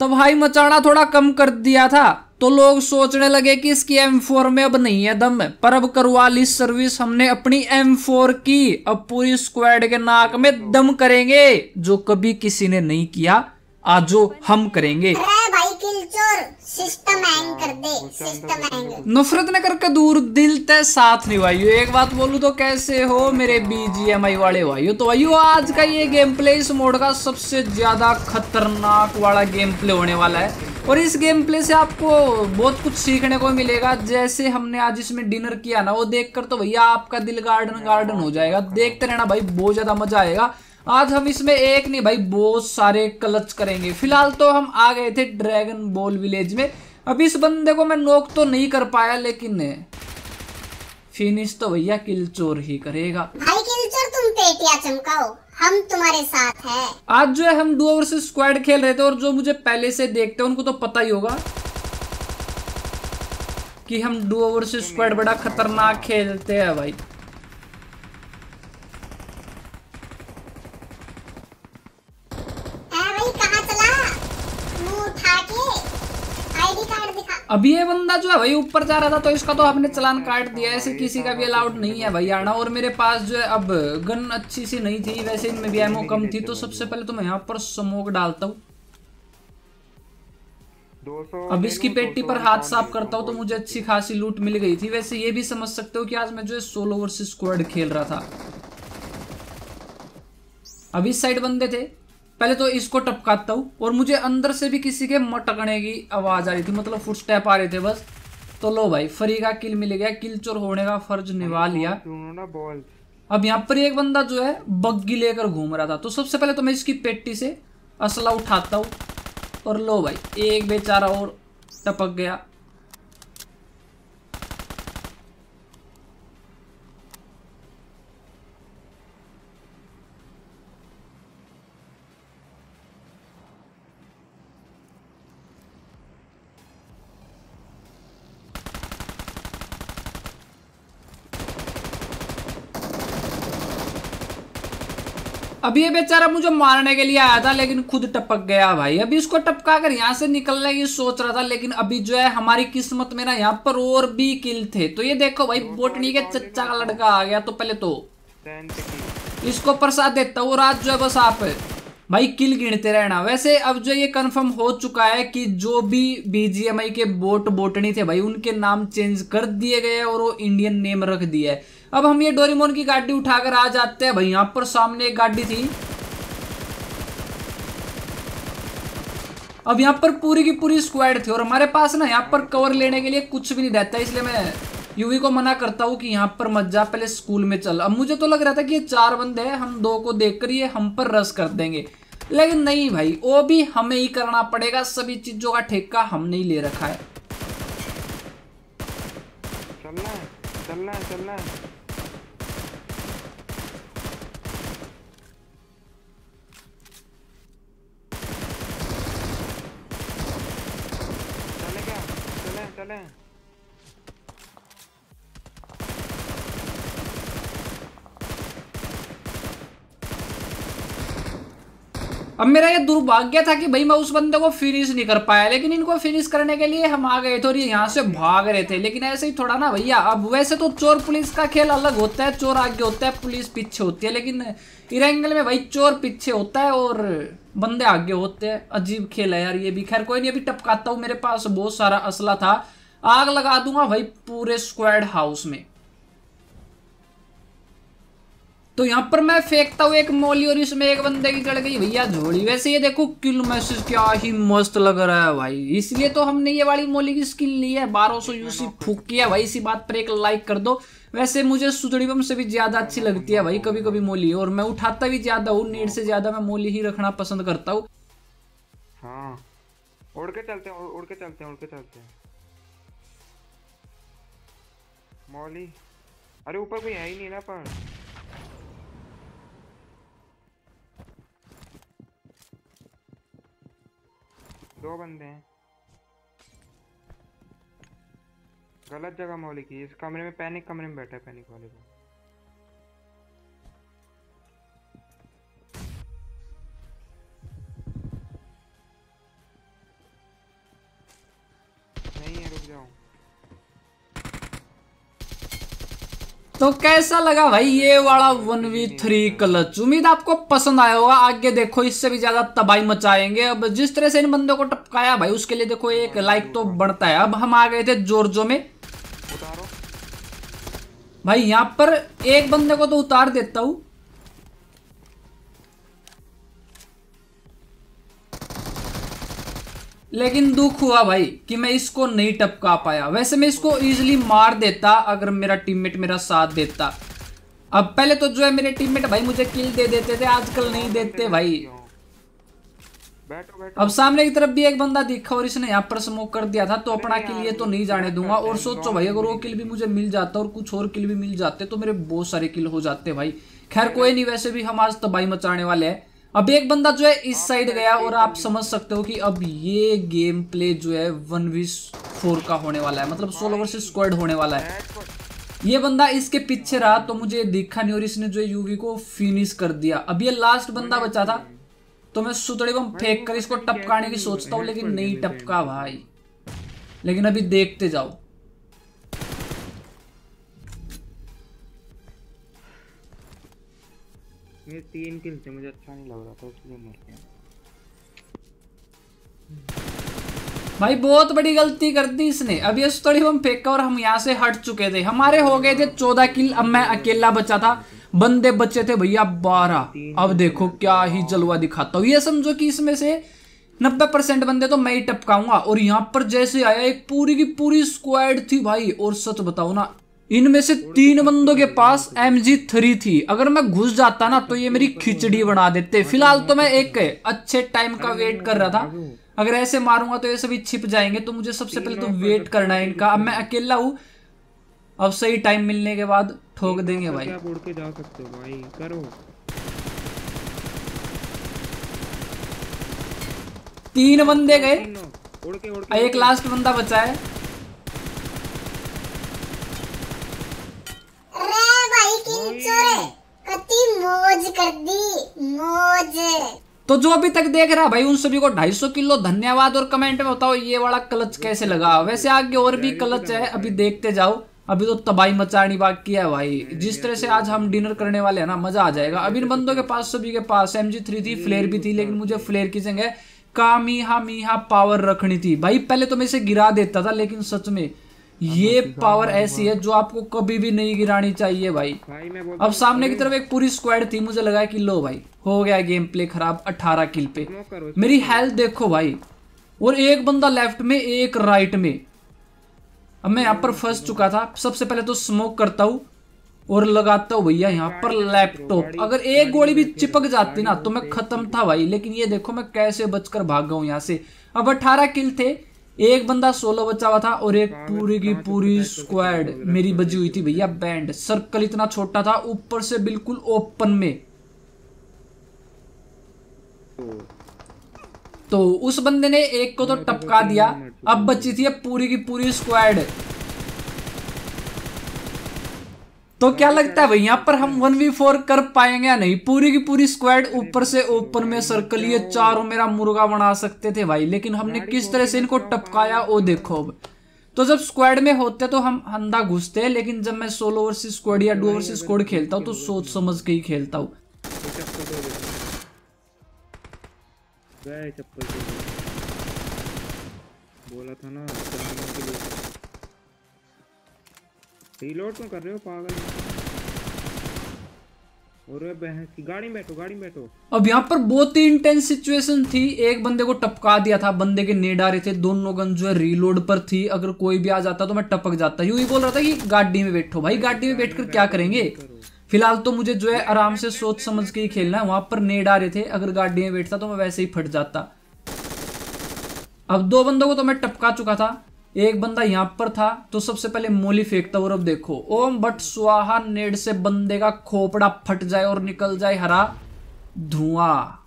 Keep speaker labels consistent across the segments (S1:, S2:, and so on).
S1: तो भाई मचाना थोड़ा कम कर दिया था। तो लोग सोचने लगे कि इसकी एम फोर में अब नहीं है दम। पर अब करवा ली सर्विस हमने अपनी एम फोर की। अब पूरी स्क्वाड के नाक में दम करेंगे, जो कभी किसी ने नहीं किया, आज जो हम करेंगे।
S2: भाई किल सिस्टम हैंग कर दे सिस्टम हैंग
S1: नफरत न करके दूर दिल ते साथ नहीं भाइयों एक बात बोलूँ तो कैसे हो मेरे बीजीएमआई वाले भाइयों? तो भाइयों आज का ये गेम प्ले इस मोड का सबसे ज़्यादा खतरनाक वाला गेम प्ले होने वाला है। और इस गेम प्ले से आपको बहुत कुछ सीखने को मिलेगा। जैसे हमने आज इसमें डिनर किया ना वो देखकर तो भैया आपका दिल गार्डन गार्डन हो जाएगा। देखते रहना भाई बहुत ज़्यादा मज़ा आएगा। आज हम इसमें एक नहीं भाई बहुत सारे क्लच करेंगे। फ़िलहाल तो हम आ गए थे ड्रैगन बॉल विलेज में। अब इस बंदे को मैं नोक तो नहीं कर पाया लेकिन फिनिश तो भैया किल चोर ही करेगा।
S2: भाई किल चोर तुम पेटिया चमकाओ। हम तुम्हारे साथ हैं।
S1: आज जो है हम दो वर्सेस स्क्वाड खेल रहे थे और जो मुझे पहले से देखते हैं उनको तो पता ही होगा कि हम डुओ वर्सेस स्क्वाड बड़ा खतरनाक खेलते हैं भाई। अभी ये बंदा जो है भाई ऊपर जा रहा था तो इसका तो आपने चलान काट दिया ऐसे किसी का भी अलाउड नहीं है भाई आना। और मेरे पास जो है अब गन अच्छी सी नहीं थी वैसे इनमें भी एमओ कम थी तो सबसे पहले तो मैं यहाँ पर स्मोक डालता हूँ। अब इसकी पेटी पर हाथ साफ़ करता हूँ तो मुझे अच्छी खासी लूट मिल गई थी। वैसे ये भी समझ सकते हो कि आज मैं जो है सोलो वर्सेस स्क्वाड खेल रहा था। अब इस साइड बंदे थे। पहले तो इसको टपकाता हूँ और मुझे अंदर से भी किसी के मटकने की आवाज़ आ रही थी मतलब फुट स्टेप आ रहे थे बस। तो लो भाई फ्री का किल मिल गया किल चोर होने का फ़र्ज़ निभा लिया। अब यहाँ पर एक बंदा जो है बग्गी लेकर घूम रहा था। तो सबसे पहले तो मैं इसकी पेटी से असला उठाता हूँ। और लो भाई एक बेचारा और टपक गया। अभी ये बेचारा मुझे मारने के लिए आया था लेकिन खुद टपक गया भाई। अभी इसको टपका कर यहाँ से निकलने की सोच रहा था लेकिन अभी जो है हमारी किस्मत में ना यहाँ पर और भी किल थे। तो ये देखो भाई बोटनी के चच्चा का लड़का आ गया तो पहले तो। इसको प्रसाद देता हूँ रात जो है बस आप भाई किल गिनते रहना। वैसे अब जो ये कंफर्म हो चुका है कि जो भी बीजीएमआई के बोट बोटनी थे भाई उनके नाम चेंज कर दिए गए और वो इंडियन नेम रख दिया है। अब हम ये डोरीमोन की गाड़ी उठाकर आ जाते हैं भाई, यहाँ पर सामने एक गाड़ी थी। अब यहाँ पर पूरी की पूरी स्क्वाड थी और हमारे पास ना यहाँ पर कवर लेने के लिए कुछ भी नहीं रहता, इसलिए मैं यूवी को मना करता हूँ कि यहाँ पर मत जा, पहले स्कूल में चल। अब मुझे तो लग रहा था कि ये चार बंदे हैं, हम दो को देख कर ये हम पर रस कर देंगे। लेकिन नहीं भाई, वो भी हमें ही करना पड़ेगा, सभी चीज़ों का ठेका हमने ही ले रखा है।
S3: चलना है चलना है चलना है चले
S1: अब मेरा ये दुर्भाग्य था कि भाई मैं उस बंदे को फिनिश नहीं कर पाया, लेकिन इनको फिनिश करने के लिए हम आ गए थे और ये यहाँ से भाग रहे थे। लेकिन ऐसे ही थोड़ा ना भैया, अब वैसे तो चोर पुलिस का खेल अलग होता है, चोर आगे होता है, पुलिस पीछे होती है, लेकिन इरेंगल में भाई चोर पीछे होता है और बंदे आगे होते हैं। अजीब खेल है यार ये भी। खैर, कोई नहीं, अभी टपकाता हूँ, मेरे पास बहुत सारा असला था। आग लगा दूँगा भाई पूरे स्क्वाड हाउस में। तो यहाँ पर मैं फेंकता हूँ एक मोली और इसमें एक बंदे की चढ़ गई भैया झोड़ी वैसे ये देखो किल मैसेज क्या ही मस्त लग रहा है भाई। इसलिए तो हमने ये वाली मोली की स्किल ली है। बारह सौ यूसी फूक किया भाई इसी बात पर एक लाइक कर दो। वैसे मुझे सुतड़ी बम से भी ज़्यादा अच्छी लगती है भाई कभी कभी मोली। और मैं उठाता भी ज़्यादा हूँ नीड से ज़्यादा मैं मोली ही रखना पसंद करता हूँ।
S3: हाँ। उड़ के चलते हैं उड़ के चलते हैं उड़ के चलते हैं। मौली। अरे ऊपर कोई है ही नहीं ना पर। दो बंदे हैं। गलत जगह मौली की, इस कमरे में पैनिक कमरे में बैठा है, पैनिक वाले को।
S1: तो कैसा लगा भाई ये वाला वन वी थ्री क्लच? उम्मीद आपको पसंद आया होगा। आगे देखो इससे भी ज़्यादा तबाही मचाएँगे। अब जिस तरह से इन बंदों को टपकाया भाई उसके लिए देखो एक लाइक तो बढ़ता है। अब हम आ गए थे जोरजो में। भाई यहाँ पर एक बंदे को तो उतार देता हूँ। लेकिन दुख हुआ भाई कि मैं इसको नहीं टपका पाया। वैसे मैं इसको इजीली मार देता अगर मेरा टीममेट मेरा साथ देता। अब पहले तो जो है मेरे टीममेट भाई मुझे किल दे देते थे, आजकल नहीं देते भाई।
S3: बैठो बैठो
S1: अब सामने की तरफ़ भी एक बंदा दिखा और इसने यहाँ पर स्मोक कर दिया था तो अपना किल ये तो नहीं जाने दूँगा। और सोचो भाई, अगर वो किल भी मुझे मिल जाता और कुछ और किल भी मिल जाते तो मेरे बहुत सारे किल हो जाते भाई। खैर, कोई नहीं, वैसे भी हम आज तबाही मचाने वाले हैं। अब एक बंदा जो है इस साइड गया और आप समझ सकते हो कि अब ये गेम प्ले जो है वन वी फोर का होने वाला है। मतलब सोलो वर्सेस स्क्वाड होने वाला है। ये बंदा इसके पीछे रहा तो मुझे दिखा नहीं और इसने जो है यूवी को फिनिश कर दिया। अब ये लास्ट बंदा बचा था तो मैं सुतड़ी बम फेंक कर इसको टपकाने की सोचता हूँ लेकिन नहीं टपका भाई। लेकिन अभी देखते जाओ।
S3: मेरे तीन किल थे, मुझे अच्छा नहीं लग रहा था, इसलिए मर गया।
S1: भाई, बहुत बड़ी गलती कर दी इसने। अब ये सुतड़ी बम फेंका और हम यहाँ से हट चुके थे। हमारे हो गए थे चौदह किल अब मैं अकेला बचा था। बंदे बचे थे भैया बारह। अब देखो क्या ही जलवा दिखाता हूँ। ये समझो कि इसमें से नब्बे परसेंट बंदे तो मैं ही टपकाऊँगा। और यहाँ पर जैसे आया, एक पूरी की पूरी स्क्वाड थी भाई। और सच बताओ ना इनमें से तीन बंदों के पास एम जी थ्री थी। अगर मैं घुस जाता ना तो ये मेरी खिचड़ी बना देते। फ़िलहाल तो मैं एक अच्छे टाइम का वेट कर रहा था। अगर ऐसे मारूँगा तो ये सभी छिप जाएँगे तो मुझे सबसे पहले तो वेट करना है इनका। अब मैं अकेला हूँ। अब सही टाइम मिलने के बाद ठोक देंगे भाई।
S3: के जा सकते हो भाई करो।
S1: तीन बंदे गए। एक लास्ट बंदा बचा है
S2: अरे भाई की मौज कर दी मौज।
S1: तो जो अभी तक देख रहा है भाई उन सभी को 250 किलो धन्यवाद और कमेंट में बताओ ये वाला क्लच कैसे लगा। वैसे आगे और भी क्लच है अभी देखते जाओ। अभी तो तबाही मचानी बाकी है भाई। जिस तरह से आज हम डिनर करने वाले हैं ना मज़ा आ जाएगा। अभी इन बंदों के पास सभी के पास एम जी थ्री थी फ्लेयर भी थी लेकिन मुझे फ्लेयर की जगह कामीहा मीहा पावर रखनी थी। भाई पहले तो मैं इसे गिरा देता था लेकिन सच में ये पावर ऐसी है जो आपको कभी भी नहीं गिरानी चाहिए भाई।
S3: भाई मैं बोल
S1: अब सामने की तरफ़ एक पूरी स्क्वाड थी मुझे लगा कि लो भाई हो गया गेम प्ले खराब 18 किल पे। मेरी हेल्थ देखो भाई और एक बंदा लेफ़्ट में एक राइट में। अब मैं यहाँ पर फंस चुका था। सबसे पहले तो स्मोक करता हूँ और लगाता हूँ भैया यहाँ पर लैपटॉप अगर एक गोली भी चिपक जाती ना तो मैं खत्म था भाई। लेकिन ये देखो मैं कैसे बचकर भाग गया हूँ यहाँ से। अब अठारह किल थे एक बंदा सोलो बचा हुआ था और एक पूरी की पूरी स्क्वाड मेरी बजी हुई थी भैया बैंड सर्कल इतना छोटा था ऊपर से बिल्कुल ओपन में। तो उस बंदे ने एक को तो टपका दिया अब बची थी पूरी की पूरी स्क्वाड तो क्या लगता है भाई यहाँ पर हम वन वी फोर कर पाएँगे या नहीं? पूरी की पूरी स्क्वाड ऊपर से ओपन में सर्कल ये चारों मेरा मुर्गा बना सकते थे भाई लेकिन हमने किस तरह से इनको टपकाया वो देखो अब। तो जब स्क्वाड में होते तो हम अंधा घुसते हैं लेकिन जब मैं सोलो वर्सेस स्क्वाड या डू वर्सेस स्क्वाड खेलता हूँ तो सोच समझ के ही खेलता हूँ।
S3: बोला था ना रीलोड क्यों कर रहे हो, पागल? और गाड़ी बैठो गाड़ी बैठो।
S1: अब यहाँ पर बहुत ही इंटेंस सिचुएशन थी। एक बंदे को टपका दिया था, बंदे के नेड आ रहे थे, दोनों गन जो है रीलोड पर थी। अगर कोई भी आ जाता तो मैं टपक जाता। यूँ ही बोल रहा था कि गाड़ी में बैठो। भाई, गाड़ी में बैठकर क्या करेंगे? फ़िलहाल तो मुझे जो है आराम से सोच समझ के ही खेलना है। वहाँ पर नेड आ रहे थे। अगर गाड़ी में बैठता तो मैं वैसे ही फट जाता। अब दो बंदों को तो मैं टपका चुका था। एक बंदा यहाँ पर था तो सबसे पहले मोली फेंकता और अब देखो। ओम, बट स्वाहा नेड से बंदे का खोपड़ा फट जाए और निकल जाए हरा धुआँ।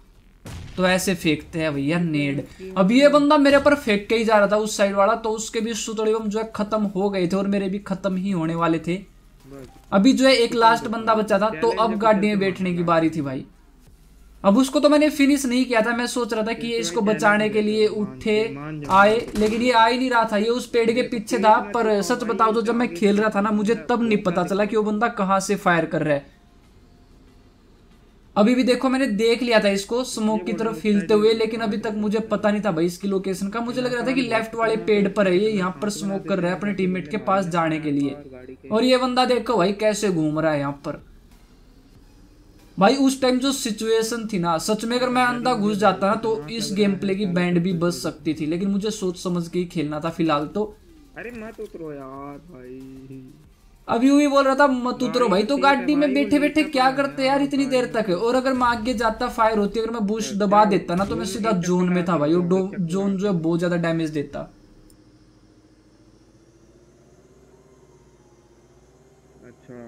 S1: तो ऐसे फेंकते हैं भैया नेड। अब ये बंदा मेरे पर फेंक के ही जा रहा था उस साइड वाला तो उसके भी सुतड़ी जो है खत्म हो गए थे और मेरे भी खत्म ही होने वाले थे। अभी जो है एक लास्ट बंदा बचा था तो अब गाड़ी में बैठने की बारी थी भाई। अब उसको तो मैंने फिनिश नहीं किया था मैं सोच रहा था कि ये इसको बचाने के लिए उठे आए लेकिन ये आ ही नहीं रहा था ये उस पेड़ के पीछे था पर सच बताओ तो जब मैं खेल रहा था ना मुझे तब नहीं पता चला कि वो बंदा कहाँ से फायर कर रहा है। अभी भी देखो मैंने देख लिया था इसको स्मोक की तरफ़ हिलते हुए लेकिन अभी तक मुझे पता नहीं था भाई इसकी लोकेशन का। मुझे लग रहा था कि लेफ़्ट वाले पेड़ पर है ये यहाँ पर स्मोक कर रहा है अपने टीममेट के पास जाने के लिए। और ये बंदा देखो भाई कैसे घूम रहा है यहाँ पर। भाई उस टाइम जो सिचुएशन थी ना सच में अगर मैं अंदर घुस जाता ना तो इस गेम प्ले की बैंड भी बच सकती थी लेकिन मुझे सोच समझ के ही खेलना था फ़िलहाल तो।
S3: अरे मत उतरो यार भाई।
S1: अभी भी बोल रहा था मत उतरो भाई तो गाड़ी में बैठे बैठे क्या करते यार इतनी देर तक? और अगर मैं आगे जाता फायर होती अगर मैं बूस्ट दबा देता ना तो मैं सीधा जोन में था भाई और जोन जो है बहुत ज़्यादा डैमेज देता।
S3: अच्छा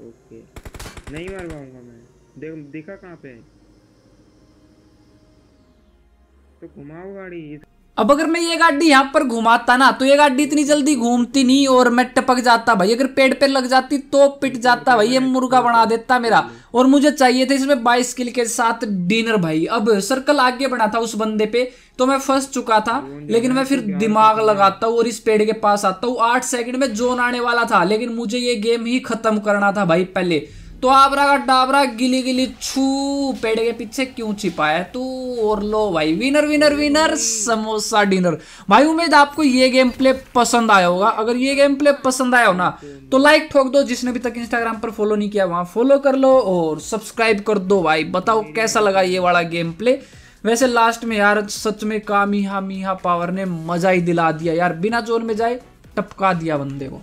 S3: ओके। नहीं मार पाऊँगा मैं। देख दिखा कहाँ पे? तो घुमाओ गाड़ी।
S1: अब अगर मैं ये गाड़ी यहाँ पर घुमाता ना तो ये गाड़ी इतनी जल्दी घूमती नहीं और मैं टपक जाता भाई। अगर पेड़ पे लग जाती तो पिट जाता भाई ये मुर्गा बना देता मेरा। और मुझे चाहिए था इसमें बाईस किल के साथ डिनर भाई। अब सर्कल आगे बढ़ा था उस बंदे पे तो मैं फंस चुका था लेकिन मैं फिर दिमाग लगाता हूँ और इस पेड़ के पास आता हूँ। आठ सेकंड में जोन आने वाला था लेकिन मुझे ये गेम ही खत्म करना था भाई पहले। तो आबरा का डाबरा गिली गिली छू, पेड़ के पीछे क्यों छिपा है तू? और लो भाई winner winner winner samosa dinner भाई, उम्मीद आपको ये गेम प्ले पसंद आया होगा। अगर ये गेम प्ले पसंद आया हो ना तो लाइक ठोक दो। जिसने भी तक इंस्टाग्राम पर फॉलो नहीं किया, वहाँ फॉलो कर लो और सब्सक्राइब कर दो भाई। बताओ कैसा लगा ये वाला गेम प्ले वैसे लास्ट में यार, सच में का मीहा मीहा पावर ने मज़ा ही दिला दिया। यार, बिना ज़ोर में जाए, टपका दिया बंदे को।